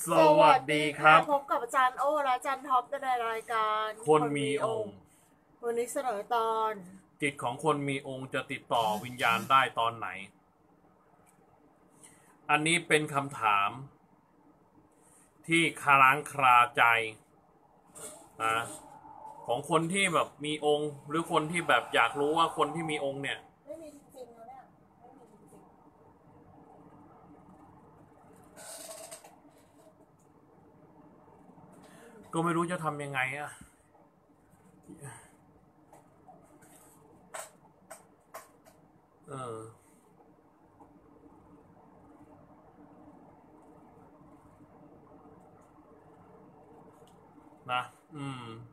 สวัสดีครับ พบกับอาจารย์โอและอาจารย์ท็อปในรายการคนมีองค์ วันนี้เสนอตอน จิตของคนมีองค์จะติดต่อวิญญาณได้ตอนไหน อันนี้เป็นคำถาม ที่คาร้างคาใจนะของคนที่แบบมีองค์ หรือคนที่แบบอยากรู้ว่าคนที่มีองค์เนี่ย ไม่มีจริงๆแล้วเนี่ยไม่มีจริง ก็ไม่รู้จะทำยังไงอะเออนะ อืม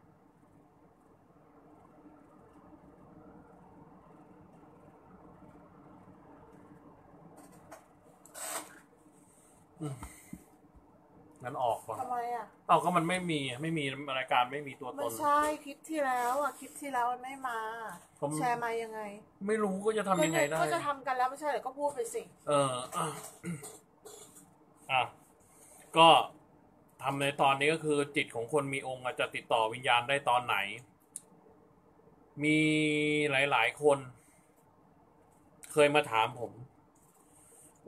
งั้นออกก่อนๆทำไมอะเอาก็มันไม่มีไม่มีรายการไม่มีตัวตไม่นใช่คลิปที่แล้วอะคลิปที่แล้วมันไม่มา ผมแชร์มายังไง ไม่รู้ก็จะทำยังไงได้ ก็จะทำกันแล้วไม่ใช่เหรอก็พูดไปสิ เอออะอะก็ทำในตอนนี้ก็คือจิตของคนมีองค์อาจจะติดต่อวิญญาณได้ตอนไหน มีหลาย ๆ คน เคยมาถามผม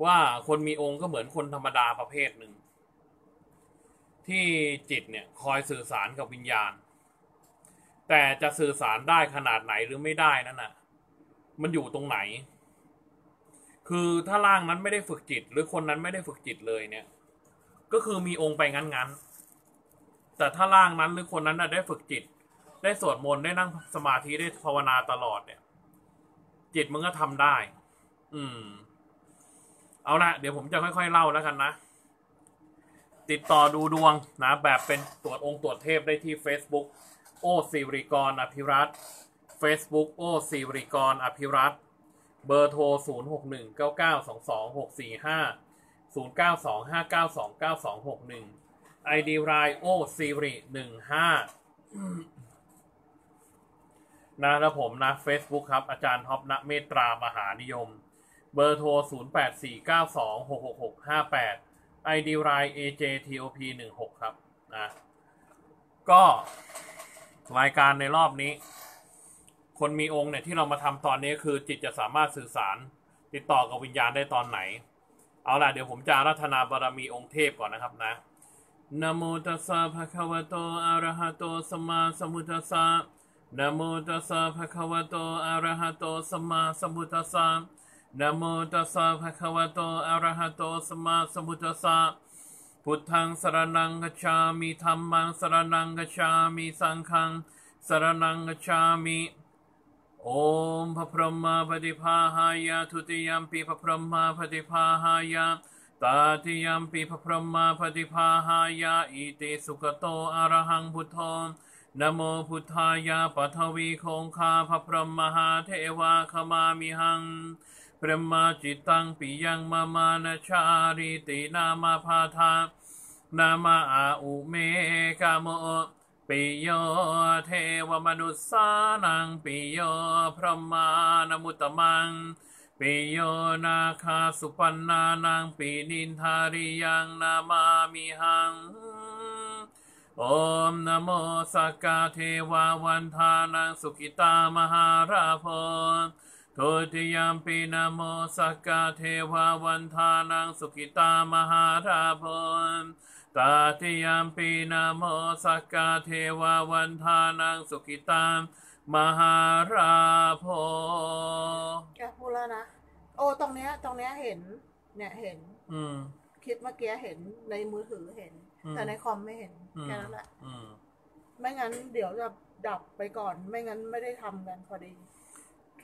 ว่าคนมีองค์ก็เหมือนคนธรรมดาประเภทหนึ่ง ที่จิตเนี่ยคอยสื่อสารกับวิญญาณ แต่จะสื่อสารได้ขนาดไหนหรือไม่ได้นั่นน่ะ มันอยู่ตรงไหน คือถ้าร่างนั้นไม่ได้ฝึกจิต หรือคนนั้นไม่ได้ฝึกจิตเลยเนี่ย ก็คือมีองค์ไปงั้นๆ แต่ถ้าร่างนั้นหรือคนนั้นน่ะได้ฝึกจิต ได้สวดมนต์ได้นั่งสมาธิได้ภาวนาตลอดเนี่ย จิตมึงก็ทำได้ อืม เอาละเดี๋ยวผมจะค่อยๆเล่าแล้วกันนะ ติดต่อดูดวงนะแบบเป็นตรวจองค์ตรวจเทพได้ที่ Facebook โอสิริกรอภิรัต Facebook โอสิริกรอภิรัตเบอร์โทร 0 6 1 9 9 2 2 6 4 5 0 9 2 5 9 2 9 2 6 1 ID รายโอซีริ15นะแล้วผมนะ Facebook ครับ อาจารย์ท็อปณเมตรามหานิยม เบอร์โทร 0849266658 8 4 9 2 6 6 6 5 8 ID ราย AJTOP 16ครับนะก็รายการในรอบนี้ คนมีองค์เนี่ยที่เรามาทำตอนนี้คือจิตจะสามารถสื่อสาร ติดต่อกับวิญญาณได้ตอนไหน เอาล่ะเดี๋ยวผมจะอารัธนาบารมีองค์เทพก่อนนะครับนะนะโมตัสสะภะคะวะโตอะระหะโตสัมมาสัมพุทธัสสะนะโมตัสสะภะคะวะโตอะระหะโตสัมมาสัมพุทธัสสะ นะโมตัสสะภะคะวะโต อะระหะโต สัมมาสัมพุทธัสสะ พุทธังสรณังกัจฉามิธัมมังสรณังกัจฉามิ สังฆังสรณังกัจฉามิ โอมพระพรหมาปฏิภาหายาทุติยมปีพระพรหมาปฏิภาหายาตาติยมปีพระพรหมาปฏิภาหายาอิติสุขโตอะระหังพุทโธนโมพุทธายาปัทวีคงคาพระพรหมหาเทวาขมามิหัง พระมาจิตังปิยังมามานชาริตินามาพาทานามาอาอุเมกามโอปิโยเทวมนุษสานังปิโยพระมานมุตมังปิโยนาคาสุปันนานังปินินทาริยังนามามิหังโอมนโมสักกาเทวาวันทานังสุขิตามหาราโพ ทุติยมปีนะโมสักกาเทวาวันทานังสุขิตามหาราโพตาติยมปีนะโมสักกาเทวาวันทานังสุขิตามมหาราโพแกพูดแล้วนะ โอ้ตรงเนี้ย ตรงเนี้ยเห็น เนี่ยเห็น อืมคลิปเมื่อกี้เห็นในมือถือเห็นอืมแต่ในคอมไม่เห็นอืมแค่นั้นแหละอืมไม่งั้นเดี๋ยวจะดับไปก่อน ไม่งั้นไม่ได้ทำกันพอดี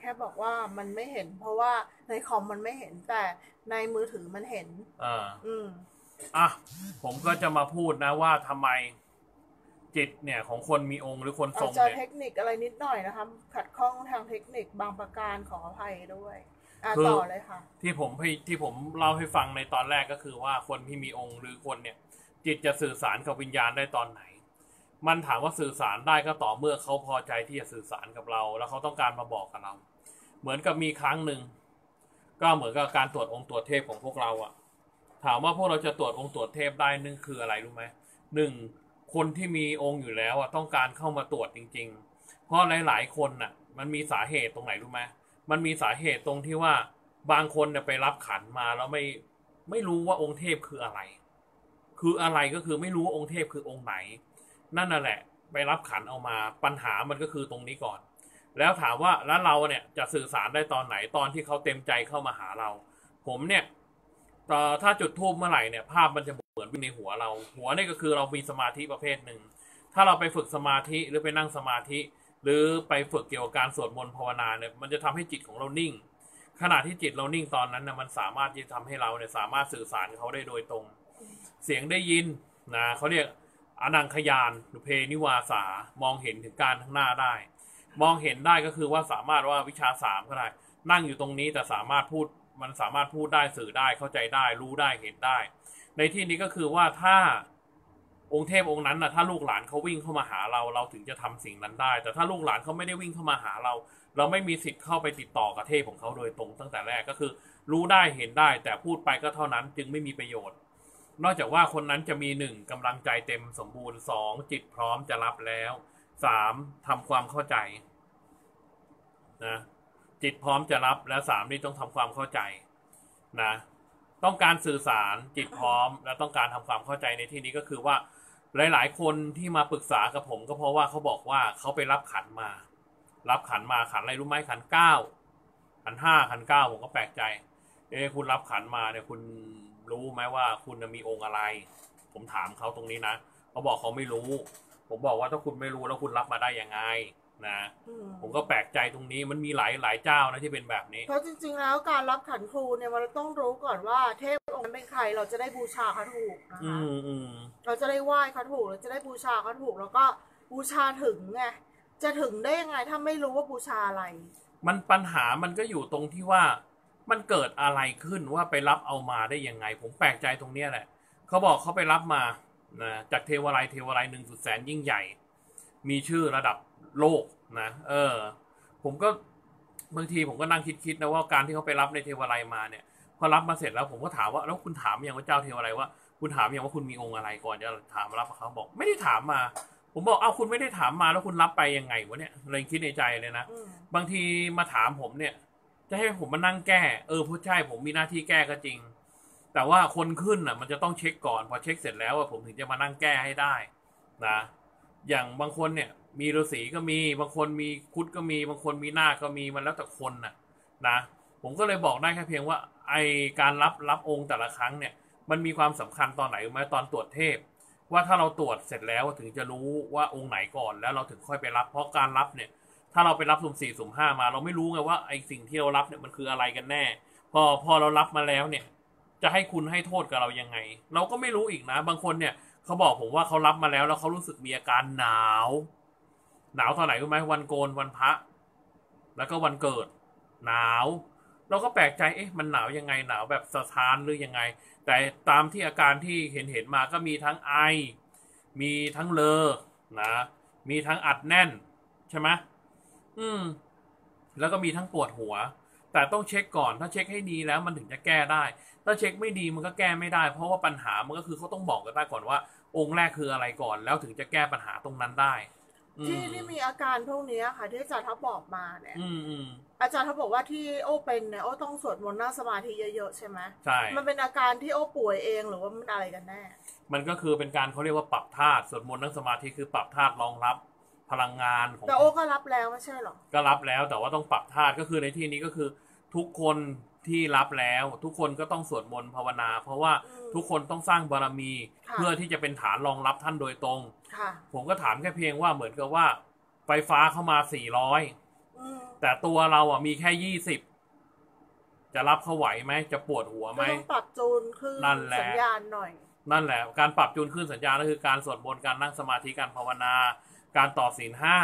แค่บอกว่ามันไม่เห็น เพราะว่าในคอมมันไม่เห็นแต่ในมือถือมันเห็น อ่า อืม อะ ผมก็จะมาพูดนะว่าทำไมจิตเนี่ยของคนมีองค์หรือคนทอารจงจะเนี่ย เทคนิคอะไรนิดหน่อยนะคะ ขัดข้องทางเทคนิคบางประการขออภัยด้วยอะคือ ต่อเลยค่ะ ที่ผมให้ที่ผมเล่าให้ฟังในตอนแรกก็คือว่าคนที่มีองค์หรือคนเนี่ย จิตจะสื่อสารกับวิญญาณได้ตอนไหน มันถามว่าสื่อสารได้ก็ต่อเมื่อเขาพอใจที่จะสื่อสารกับเรา แล้วเขาต้องการมาบอกกับเราเห มือนกับมีครั้งหนึ่ง ก็เหมือนกับการตรวจองค์ตรวจเทพของพวกเราอะถามว่าพวกเราจะตรวจองค์ตรวจเทพได้นึงคืออะไรรู้ไหมหนึ่งคนที่มีองค์อยู่แล้วอะต้องการเข้ามาตรวจจริง ๆ เพราะหลาย ๆ คนน่ะ มันมีสาเหตุตรงไหนรู้ไหมมันมีสาเหตุตรงที่ว่าบางคนเนี่ยไปรับขันมาแล้วไม่ไม่รู้ว่าองค์เทพคืออะไร คืออะไรก็คือไม่รู้ว่าองค์เทพคือองค์ไหน นั่นน่ะแหละ ไปรับขันเอามาปัญหามันก็คือตรงนี้ก่อน แล้วถามว่าแล้วเราเนี่ยจะสื่อสารได้ตอนไหนตอนที่เขาเต็มใจเข้ามาหาเรา ผมเนี่ยเอ่อถ้าจุดทูบเมื่อไหร่เนี่ยภาพมันจะเหมือนวิ่งในหัวเรา หัวนี่ก็คือเรามีสมาธิประเภทหนึ่งถ้าเราไปฝึกสมาธิหรือไปนั่งสมาธิ หรือไปฝึกเกี่ยวกับการสวดมนต์ภาวนาเนี่ยมันจะทำให้จิตของเรานิ่ง ขณะที่จิตเรานิ่งตอนนั้นนะมันสามารถที่จะทำให้เราเนี่ยสามารถสื่อสารกับเขาได้โดยตรง เสียงได้ยินนะเขาเรียกอนังคยานหรือเพนิวาสามองเห็นถึงการข้างหน้าได้ มองเห็นได้ก็คือว่าสามารถว่าวิชาสามก็ได้ นั่งอยู่ตรงนี้แต่สามารถพูดมันสามารถพูดได้สื่อได้เข้าใจได้ รู้ได้เห็นได้ ในที่นี้ก็คือว่าถ้าองค์เทพองค์นั้นนะถ้าลูกหลานเขาวิ่งเข้ามาหาเรา เราถึงจะทำสิ่งนั้นได้ แต่ถ้าลูกหลานเขาไม่ได้วิ่งเข้ามาหาเรา เราไม่มีสิทธิ์เข้าไปติดต่อกับเทพของเขาโดยตรงตั้งแต่แรกก็คือ รู้ได้เห็นได้ แต่พูดไปก็เท่านั้นจึงไม่มีประโยชน์ นอกจากว่าคนนั้นจะมีหนึ่งกำลังใจเต็มสมบูรณ์สองจิตพร้อมจะรับแล้วสามทำความเข้าใจ นะจิตพร้อมจะรับและสามนี่ต้องทำความเข้าใจนะต้องการสื่อสารจิตพร้อม และต้องการทำความเข้าใจในที่นี้ก็คือว่าหลาย ๆ คนที่มาปรึกษากับผมก็เพราะว่าเขาบอกว่าเขาไปรับขันมา รับขันมาขันอะไรรู้ไหมขันเก้าขันห้าขันเก้าผมก็แปลกใจ เอ้คุณรับขันมาเนี่ยคุณรู้ไหมว่าคุณมีองค์อะไร ผมถามเขาตรงนี้นะเขาบอกเขาไม่รู้ ผมบอกว่าถ้าคุณไม่รู้แล้วคุณรับมาได้ยังไง นะอืมผมก็แปลกใจตรงนี้มันมีหลายหลายเจ้านะที่เป็นแบบนี้ เพราะจริง ๆ แล้วการรับขันครูเนี่ยมันต้องรู้ก่อนว่าเทพองค์นั้นเป็นใครเราจะได้บูชาเขาถูกนะอืคะมอืมเราจะได้ไหว้เขาถูกเราจะได้บูชาเขาถูก แล้วก็บูชาถึงไงจะถึงได้ยังไงถ้าไม่รู้ว่าบูชาอะไร มันปัญหามันก็อยู่ตรงที่ว่ามันเกิดอะไรขึ้นว่าไปรับเอามาได้ยังไง ผมแปลกใจตรงเนี้ยแหละเขาบอกเขาไปรับมานะจากเทวาลัยเทวาลัยหนึ่งสุดแสนยิ่งใหญ่ มีชื่อระดับ โลกนะเออ ผมก็บางทีผมก็นั่งคิดๆนะว่าการที่เขาไปรับในเทวาลัยมาเนี่ยพอรับมาเสร็จแล้วผมก็ถามว่าแล้วคุณถามอย่างว่าเจ้าเทวาลัยว่าคุณถามอย่างว่าคุณมีองค์อะไรก่อนจะถามรับเขาบอก ไม่ได้ถามมา ผมบอกเอ้าคุณไม่ได้ถามมาแล้วคุณรับไปยังไงวะเนี่ยเลยคิดในใจเลยนะอืมบางทีมาถามผมเนี่ย จะให้ผมมานั่งแก้ เออพูดใช่ผมมีหน้าที่แก้ก็จริง แต่ว่าคนขึ้นอะ มันจะต้องเช็คก่อน พอเช็คเสร็จแล้วอะผมถึงจะมานั่งแก้ให้ได้ นะ อย่างบางคนเนี่ย มีฤาษีก็มีบางคนมีคุดก็มีบางคนมีนาก็มีมันแล้วแต่คนน่ะนะ ผมก็เลยบอกได้แค่เพียงว่าไอการรับรับองค์แต่ละครั้งเนี่ย มันมีความสำคัญตอนไหนไหมตอนตรวจเทพ ว่าถ้าเราตรวจเสร็จแล้วถึงจะรู้ว่าองค์ไหนก่อนแล้วเราถึงค่อยไปรับ เพราะการรับเนี่ย ถ้าเราไปรับสุ่มสี่สุ่มห้ามา เราไม่รู้ไงว่าไอสิ่งที่เรารับเนี่ยมันคืออะไรกันแน่ พอพอเรารับมาแล้วเนี่ย จะให้คุณให้โทษกับเรายังไง เราก็ไม่รู้อีกนะ บางคนเนี่ย เขาบอกผมว่าเขารับมาแล้วแล้วเขารู้สึกมีอาการหนาว หนาวตอนไหนรู้ไหมวันโกนวันพระ แล้วก็วันเกิด หนาว เราก็แปลกใจเอ๊ะมันหนาวยังไงหนาวแบบสะท้านหรือยังไง แต่ตามที่อาการที่เห็นเห็นมาก็มีทั้งไอ มีทั้งเรอนะมีทั้งอัดแน่น ใช่ไหมอืม แล้วก็มีทั้งปวดหัว แต่ต้องเช็คก่อน ถ้าเช็คให้ดีแล้วมันถึงจะแก้ได้ ถ้าเช็คไม่ดีมันก็แก้ไม่ได้ เพราะว่าปัญหามันก็คือเขาต้องบอกกันได้ก่อนว่า องค์แรกคืออะไรก่อน แล้วถึงจะแก้ปัญหาตรงนั้นได้อืมที่ที่มีอาการพวกเนี้ยค่ะ ที่อาจารย์ท็อปบอกมาเนี่ยอืมอืมอาจารย์ท็อปบอกว่าที่โอ้เป็นเนี่ยโอ้ต้องสวดมนต์นั่งสมาธิเยอะๆใช่ไหมใช่มันเป็นอาการที่โอ้ป่วยเองหรือว่ามันอะไรกันแน่ มันก็คือเป็นการเขาเรียกว่าปรับธาตุสวดมนต์นั่งสมาธิคือปรับธาตุรองรับพลังงานของแต่โอ้ก็รับแล้วไม่ใช่หรอก็รับแล้วแต่ว่าต้องปรับธาตุก็คือในที่นี้ก็คือ ทุกคน ที่รับแล้ว ทุกคนก็ต้องสวดมนต์ภาวนา เพราะว่าอืมทุกคนต้องสร้างบารมี ค่ะ เพื่อที่จะเป็นฐานรองรับท่านโดยตรง ค่ะผมก็ถามแค่เพียงว่าเหมือนกับว่า ไฟฟ้าเข้ามา 400 อืมแต่ตัวเราอะมีแค่ 20 จะรับเขาไหวไหมจะปวดหัวไหม ก็ต้องปรับจูนคือนั่นแหละ สัญญาณหน่อย นั่นแหละ การปรับจูนขึ้นสัญญาณก็คือการสวดมนต์การนั่งสมาธิการภาวนา การต่อศีลห้า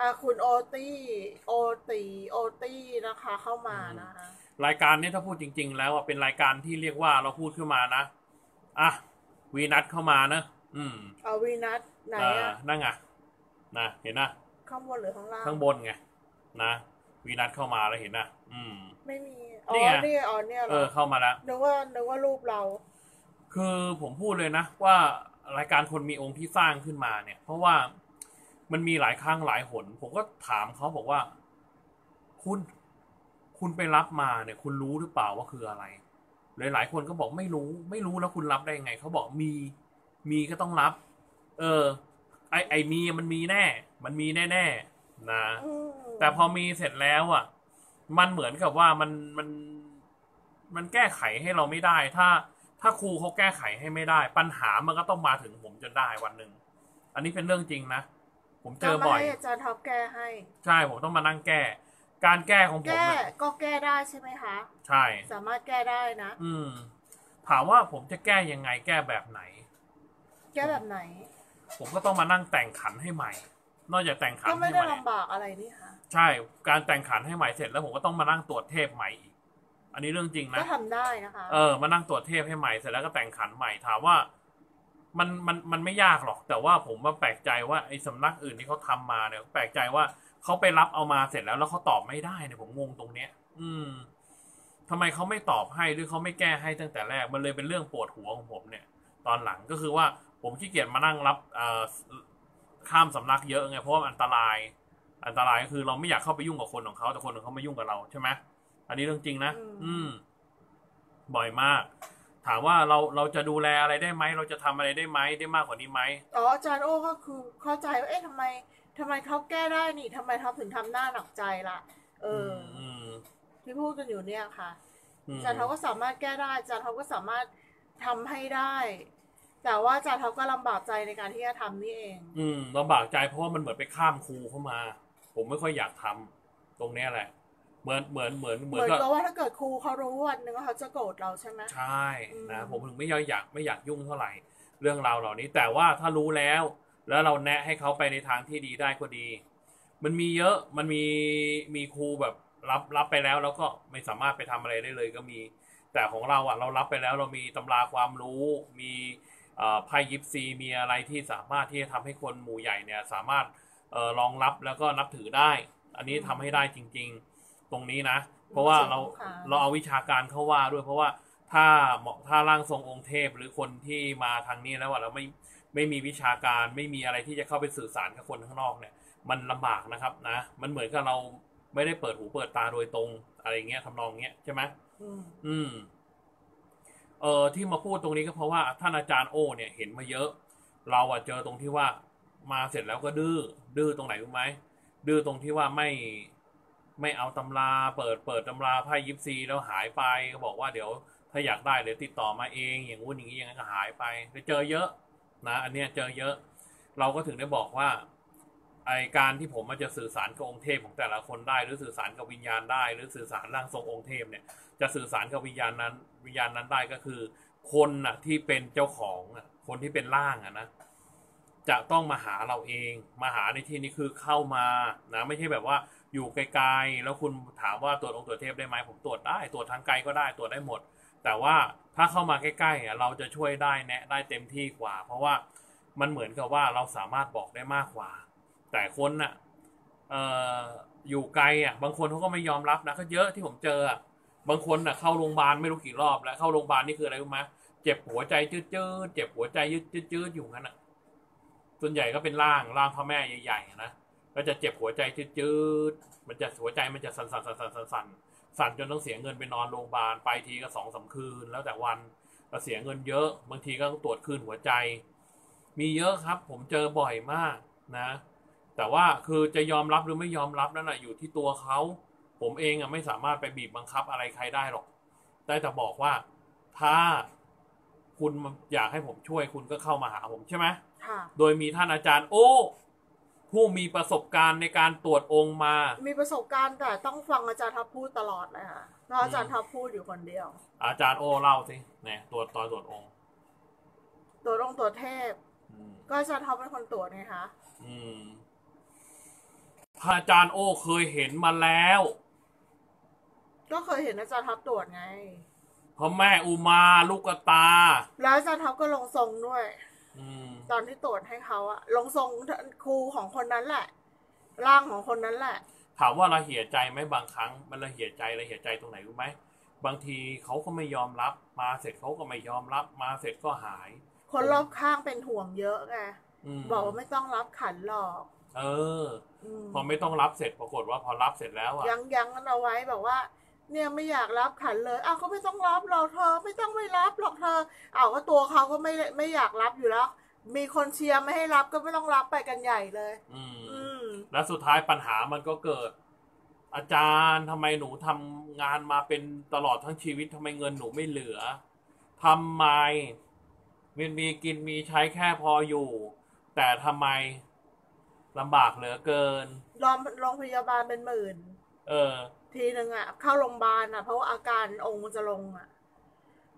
อะคุณโอตี้โอตีโอตี้นะคะเข้ามานะคะ รายการนี้ถ้าพูดจริง ๆ แล้วอะเป็นรายการที่เรียกว่าเราพูดขึ้นมานะอะวีนัทเข้ามานะอืมเอาวีนัทไหนเอออะนั่งอะนะเห็นนะข้างบนหรือข้างล่างข้างบนไงนะวีนัทเข้ามาแล้วเห็นนะอืม ไม่มีอ๋อนี่ไงนี่อ๋อเนี่ยเหรเอออเข้ามาแล้วนึกว่านึกว่ารูปเรา คือผมพูดเลยนะ ว่ารายการคนมีองค์ที่สร้างขึ้นมาเนี่ย เพราะว่ามันมีหลายครั้งหลายหน ผมก็ถามเขาบอกว่า คุณ คุณไปรับมาเนี่ยคุณรู้หรือเปล่าว่าคืออะไรหลายหลาย ๆ คนก็บอกไม่รู้ ไม่รู้แล้วคุณรับได้ยังไงเขาบอกมี มีก็ต้องรับ เออ ไอไอมีมันมีแน่ มันมีแน่ๆนะอืมแต่พอมีเสร็จแล้วอะ มันเหมือนกับว่ามันมันมันแก้ไขให้เราไม่ได้ ถ้า ถ้าครูเขาแก้ไขให้ไม่ได้ ปัญหามันก็ต้องมาถึงผมจนได้วันหนึ่งอันนี้เป็นเรื่องจริงนะผมเจอบ่อยก็มาให้อาจารย์ท็อปแก้ให้ ใช่ผมต้องมานั่งแก้ การแก้ของผมแก้อะก็แก้ได้ใช่ไหมคะ ใช่ สามารถแก้ได้นะ อืม ถามว่าผมจะแก้ยังไงแก้แบบไหน แก้แบบไหน ผมก็ต้องมานั่งแต่งขันให้ใหม่ นอกจากแต่งขันก็ไม่ให้ได้ใหม่ ลำบากอะไรนี่ค่ะใช่ การแต่งขันให้ใหม่เสร็จแล้วผมก็ต้องมานั่งตรวจเทพใหม่อีก อันนี้เรื่องจริงนะก็ทำได้นะคะเออ มานั่งตรวจเทพให้ใหม่เสร็จแล้วก็แต่งขันใหม่ถามว่า มันมันมันไม่ยากหรอก แต่ว่าผมว่าแปลกใจว่าไอ้สำนักอื่นที่เขาทำมาเนี่ยแปลกใจว่าเขาไปรับเอามาเสร็จแล้วแล้วเขาตอบไม่ได้เนี่ยผมงงตรงเนี้ย อืมทำไมเขาไม่ตอบให้หรือเขาไม่แก้ให้ตั้งแต่แรกมันเลยเป็นเรื่องปวดหัวของผมเนี่ย ตอนหลังก็คือว่าผมขี้เกียจมานั่งรับเอ่อข้ามสำนักเยอะไงเพราะว่ามันอันตราย อันตรายก็คือเราไม่อยากเข้าไปยุ่งกับคนของเขาแต่คนของเขามายุ่งกับเราใช่ไหมอันนี้เรื่องจริงนะอืมอืมบ่อยมาก ถามว่าเราเราจะดูแลอะไรได้ไหมเราจะทำอะไรได้ไหมได้มากกว่านี้ไหมอ๋ออาจารย์โอ้ก็คือเข้าใจว่าเอ๊ะทำไม ทำไมเขาแก้ได้นี่ทำไมเขาถึงทำหน้าหนักใจล่ะเออออืมที่พูดกันอยู่เนี่ยค่ะอืมอาจารย์เขาก็สามารถแก้ได้อาจารย์เขาก็สามารถทำให้ได้ แต่ว่าอาจารย์เขาก็ลำบากใจในการที่จะทำนี่เอง อืมลำบากใจเพราะว่ามันเหมือนไปข้ามครูเข้ามา ผมไม่ค่อยอยากทำตรงเนี้ยแหละเหมือนเหมือนเหมือนเหเหมืมือนอนกับกับว่าถ้าเกิดครูเขารู้วันหนึ่งว่าเขาจะโกรธเราใช่ไหมใช่นะอืมผมถึงไม่อยากไม่อยากยุ่งเท่าไหร่ เรื่องราวเหล่านี้ แต่ว่าถ้ารู้แล้ว แล้วเราแนะให้เขาไปในทางที่ดีได้ก็ดี มันมีเยอะมันมีมีครูแบบรับรับไปแล้วแล้วก็ไม่สามารถไปทำอะไรได้เลยก็มี แต่ของเราอะเรารับไปแล้วเรามีตำราความรู้ มีเอ่อไพ่ยิปซีมีอะไรที่สามารถที่จะทำให้คนหมู่ใหญ่เนี่ยสามารถเอ่อรองรับแล้วก็นับถือได้ อันนี้ทำให้ได้จริง ๆ ตรงนี้นะ เพราะว่าเราค่ะเราเอาวิชาการเข้าว่าด้วยเพราะว่าถ้าเหมาะถ้าร่างทรงองค์เทพหรือคนที่มาทางนี้แล้วอะเราไม่ ไม่มีวิชาการไม่มีอะไรที่จะเข้าไปสื่อสารกับคนข้างนอกเนี่ย มันลำบากนะครับนะมันเหมือนกับเราไม่ได้เปิดหูเปิดตาโดยตรงอะไรเงี้ยทำนองเงี้ยใช่ไหมอืมอืมเออที่มาพูดตรงนี้ก็เพราะว่าท่านอาจารย์โอเนี่ยเห็นมาเยอะ เราอะเจอตรงที่ว่ามาเสร็จแล้วก็ดื้อดื้อตรงไหนรู้ไหมดื้อตรงที่ว่าไม่ไม่เอาตำรา เปิดเปิดตำราไพ่ยิปซีแล้วหายไปก็บอกว่าเดี๋ยวถ้าอยากได้เดี๋ยวติดต่อมาเอง อย่างงู้นอย่างนี้อย่างนั้นก็หายไปไปเจอเยอะ นะอันเนี้ยเจอเยอะ เราก็ถึงได้บอกว่าไอการที่ผมมาจะสื่อสารกับองค์เทพของแต่ละคนได้หรือสื่อสารกับวิญญาณได้ หรือสื่อสารร่างทรงองค์เทพเนี่ยจะสื่อสารกับวิญญาณนั้น วิญญาณนั้นได้ก็คือ คนน่ะที่เป็นเจ้าของคนที่เป็นร่างอะนะจะต้องมาหาเราเองมาหาในที่นี้คือเข้ามานะไม่ใช่แบบว่าอยู่ไกลๆแล้วคุณถามว่าตรวจองค์ตรวจเทพได้ไหมผมตรวจได้ ตรวจทางไกลก็ได้ตรวจได้หมด แต่ว่าถ้าเข้ามาใกล้ๆอะเราจะช่วยได้แนะได้เต็มที่กว่า เพราะว่ามันเหมือนกับว่าเราสามารถบอกได้มากกว่า แต่คนน่ะเอออยู่ไกลอะ บางคนเขาก็ไม่ยอมรับนะก็เยอะที่ผมเจอ บางคนน่ะเข้าโรงพยาบาลไม่รู้กี่รอบแล้วเข้าโรงพยาบาลนี่คืออะไรรู้ไหมเจ็บหัวใจจืดๆเจ็บหัวใจยืดจืดๆอยู่งั้นอะ ส่วนใหญ่ก็เป็นร่างร่างพ่อแม่ใหญ่ๆนะก็จะเจ็บหัวใจจืดๆมันจะหัวใจมันจะสั่นๆสั่นๆๆ สั่นจนต้องเสียเงินไปนอนโรงพยาบาลไปทีก็สองสามคืน แล้วแต่วันก็เสียเงินเยอะ บางทีก็ต้องตรวจคลื่นหัวใจ มีเยอะครับ ผมเจอบ่อยมากนะ แต่ว่าคือจะยอมรับหรือไม่ยอมรับนั่นแหะอยู่ที่ตัวเขา ผมเองอะไม่สามารถไปบีบบังคับอะไรใครได้หรอกได้แต่บอกว่าถ้าคุณอยากให้ผมช่วยคุณก็เข้ามาหาผมใช่ไหมค่ะโดยมีท่านอาจารย์ โอ ผู้มีประสบการณ์ในการตรวจองค์มา มีประสบการณ์แต่ต้องฟังอาจารย์ท็อปพูดตลอดเลยค่ะเพราะอาจารย์ท็อปพูดอยู่คนเดียว อาจารย์โอเล่าสิเนี่ยตรวจตอนตรวจองค์ตัวองค์ตัวเทพอืมก็อาจารย์ท็อปเป็นคนตรวจไงคะอืมท่านอาจารย์โอเคยเห็นมาแล้ว ก็เคยเห็นอาจารย์ท็อปตรวจไงพระแม่อุมาลูกตา แล้วอาจารย์ท็อปก็ลงทรงด้วย อืม ตอนที่ตรวจให้เขาอะลงทรงครูของคนนั้นแหละ ร่างของคนนั้นแหละ ถามว่าเราเหี่ยใจไหมบางครั้ง มันเราเหี่ยใจเราเหี่ยใจตรงไหนรู้ไหมบางทีเขาก็ไม่ยอมรับ มาเสร็จเขาก็ไม่ยอมรับ มาเสร็จก็หาย คนรอบข้างเป็นห่วงเยอะไงมบอกว่าไม่ต้องรับขันหรอก เอออืมพอไม่ต้องรับเสร็จปรากฏว่าพอรับเสร็จแล้วอะยังยังกันเอาไว้แบบว่า เนี่ยไม่อยากรับขันเลยอ้าวเขาไม่ต้องรับหรอกเธอ ไม่ต้องไม่รับหรอกเธออ้าวก็ตัวเขาก็ไม่ไม่อยากรับอยู่แล้ว มีคนเชียร์ไม่ให้รับก็ไม่ต้องรับไปกันใหญ่เลย อืม อืม แล้วสุดท้ายปัญหามันก็เกิด อาจารย์ทำไมหนูทำงานมาเป็นตลอดทั้งชีวิตทำไมเงินหนูไม่เหลือทำไมมันมีกินมีใช้แค่พออยู่ แต่ทำไมลำบากเหลือเกิน รอโรงพยาบาลเป็นหมื่น เออ ทีหนึ่งอะเข้าโรงพยาบาลอะเพราะว่าอาการองค์มันจะลงอะ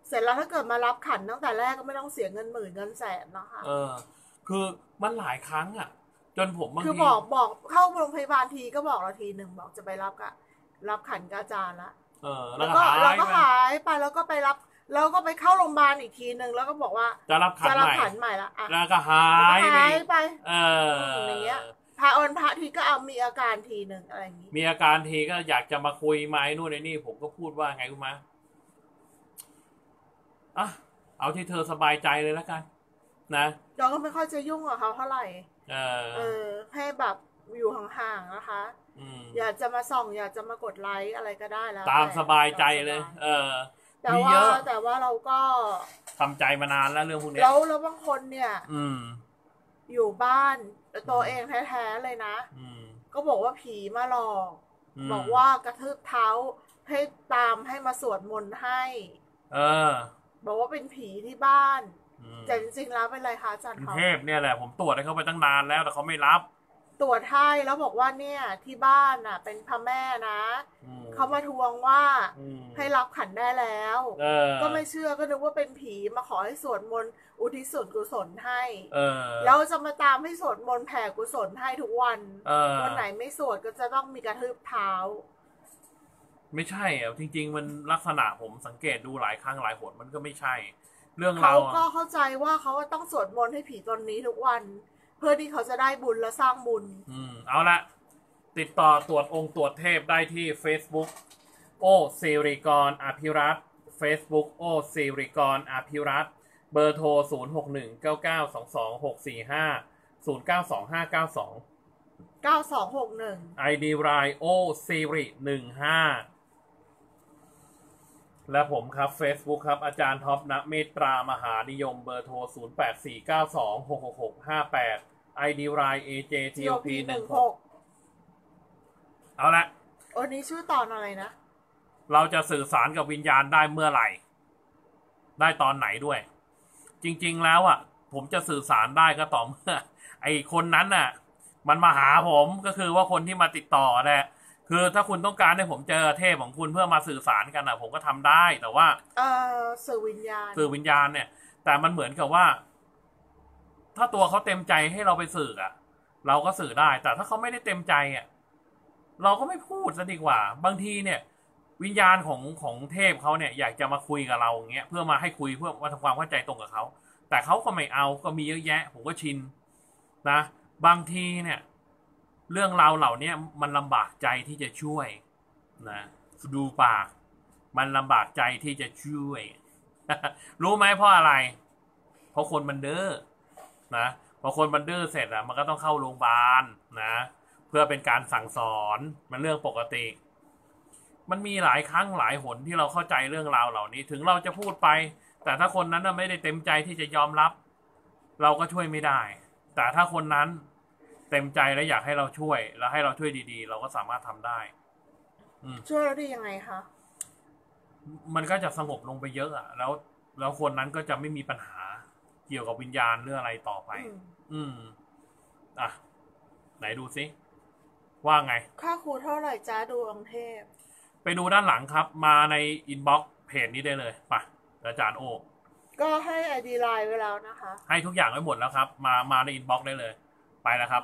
เสร็จแล้วถ้าเกิดมารับขันตั้งแต่แรกก็ไม่ต้องเสียเงินหมื่นเงินแสนนะคะเออ คือมันหลายครั้งอะ จนผมบางคือทีบอกบอกเข้าโรงพยาบาลทีก็บอกเราทีหนึ่งบอกจะไปรับกะรับขันกบอาจารย์ละเออแล้แล้ววก็ก็หาเรายก็ไปหายไปแล้วก็ไปรับแล้วก็ไปเข้าโรงพยาบาลอีกทีหนึ่งแล้วก็บอกว่า จะรับขันจะใหรับม่ขันใหม่ละอะแล้วก็หาแล้วยก็ไปหายไปเออออย่างเงี้ยพระออนพระทีก็เอามีอาการทีหนึ่งอะไรอย่างงี้ มีอาการทีก็อยากจะมาคุยไหมาไอ้นู่นไอ้นี่ ผมก็พูดว่าไงรู้ไหม อะเอาที่เธอสบายใจเลยแล้วกัน นะเราก็ไม่ค่อยจะยุ่งกับเขาเท่าไหร่ เออเออ ให้แบบอยู่ห่างๆนะคะอืมอยากจะมาส่อง อยากจะมากดไลค์อะไรก็ได้แล้ว ตามแต่สบายใจเลยตามสบาเออ แต่มีว่าเยอะแต่ว่าเราก็ทำใจมานานแล้วเรื่องพวกเนี้ยแล้วแล้วบางคนเนี่ย อืม อยู่บ้านตัวเองแท้ๆเลยนะอืมก็บอกว่าผีมาหลอกมบอกว่ากระทืบเท้าให้ตามให้มาสวดมนต์ให้ เออ บอกว่าเป็นผีที่บ้าน อืมแต่จริงๆแล้วเป็นไรคะอาจารย์กรุงเขาเทพเนี่ยแหละผมตรวจให้เขาไปตั้งนานแล้วแต่เขาไม่รับตรวจให้แล้วบอกว่าเนี่ยที่บ้านน่ะ เป็นพระแม่นะอืมเขามาทวงว่าอืมให้รับขันได้แล้ว เออก็ไม่เชื่อก็นึกว่าเป็นผีมาขอให้สวดมนต์อุทิศส่วนกุศลให้ เออแล้วจะมาตามให้สวดมนต์แผ่กุศลให้ทุกวัน เออวันไหนไม่สวดก็จะต้องมีกระทืบเท้า ไม่ใช่อะจริง ๆ มันลักษณะผมสังเกตดูหลายครั้งหลายหนมันก็ไม่ใช่ เรื่องเขาเราก็อะเข้าใจว่าเขาต้องสวดมนต์ให้ผีตนนี้ทุกวัน เพื่อที่เขาจะได้บุญและสร้างบุญ อืมเอาละติดต่อตรวจองค์ตรวจเทพได้ที่ Facebook โอสิริกรอภิรัตน์ Facebook โอสิริกรอภิรัตน์เบอร์โทร 0 6 1 9 9 2 2 6 4 5 0 9 2 5 9 2 9261 ID รายโอสิริ15 และผมครับ Facebook ครับ อาจารย์ท็อปนะเมตตามหานิยมเบอร์โทร 0 8 4 9 2 6 6 6 5 8 ID ราย AJTOP 16เอาละวันนี้ชื่อตอนอะไรนะ เราจะสื่อสารกับวิญญาณได้เมื่อไหร่ ได้ตอนไหนด้วย จริง ๆ แล้วอะ ผมจะสื่อสารได้ก็ต่อเมื่อ ไอคนนั้นน่ะ มันมาหาผมก็คือว่าคนที่มาติดต่อแหละ คือถ้าคุณต้องการให้ผมเจอเทพของคุณเพื่อมาสื่อสารกันอะ ผมก็ทำได้ แต่ว่า เอ่อสื่อวิญญาณ สื่อวิญญาณเนี่ย แต่มันเหมือนกับว่า ถ้าตัวเขาเต็มใจให้เราไปสื่ออะ เราก็สื่อได้ แต่ถ้าเขาไม่ได้เต็มใจอะเราก็ไม่พูดซะดีกว่า บางทีเนี่ย วิญญาณของของเทพเขาเนี่ย อยากจะมาคุยกับเราอย่างเงี้ยเพื่อมาให้คุยเพื่อมาทำความเข้าใจตรงกับเขาแต่เขาก็ไม่เอาก็มีเยอะแยะ ผมก็ชินนะ บางทีเนี่ย เรื่องราวเหล่านี้มันลำบากใจที่จะช่วยนะดูปาก มันลำบากใจที่จะช่วย รู้ไหมเพราะอะไร เพราะคนมันเด้อนะพอคนมันดื้อเสร็จอะมันก็ต้องเข้าโรงพยาบาลนะ เพื่อเป็นการสั่งสอนมันเรื่องปกติ มันมีหลายครั้งหลายหนที่เราเข้าใจเรื่องราวเหล่านี้ ถึงเราจะพูดไป แต่ถ้าคนนั้นไม่ได้เต็มใจที่จะยอมรับ เราก็ช่วยไม่ได้ แต่ถ้าคนนั้น เต็มใจและอยากให้เราช่วย แล้วให้เราช่วยดีๆ เราก็สามารถทำได้ อืมช่วยเราได้ยังไงคะมันก็จะสงบลงไปเยอะอะแล้วแล้วคนนั้นก็จะไม่มีปัญหาเกี่ยวกับวิญญาณเรื่องอะไรต่อไป อืมอืมอะ ไหนดูซิ ว่าไง ค่าครูเท่าไหร่จ้าดวงเทพ ไปดูด้านหลังครับ มาใน inbox เพจนี้ได้เลยไปะอาจารย์โอ ก็ให้ ID ไลน์ไว้แล้วนะคะ ให้ทุกอย่างไว้หมดแล้วครับ มามาใน inbox ได้เลย ไปแล้วครับ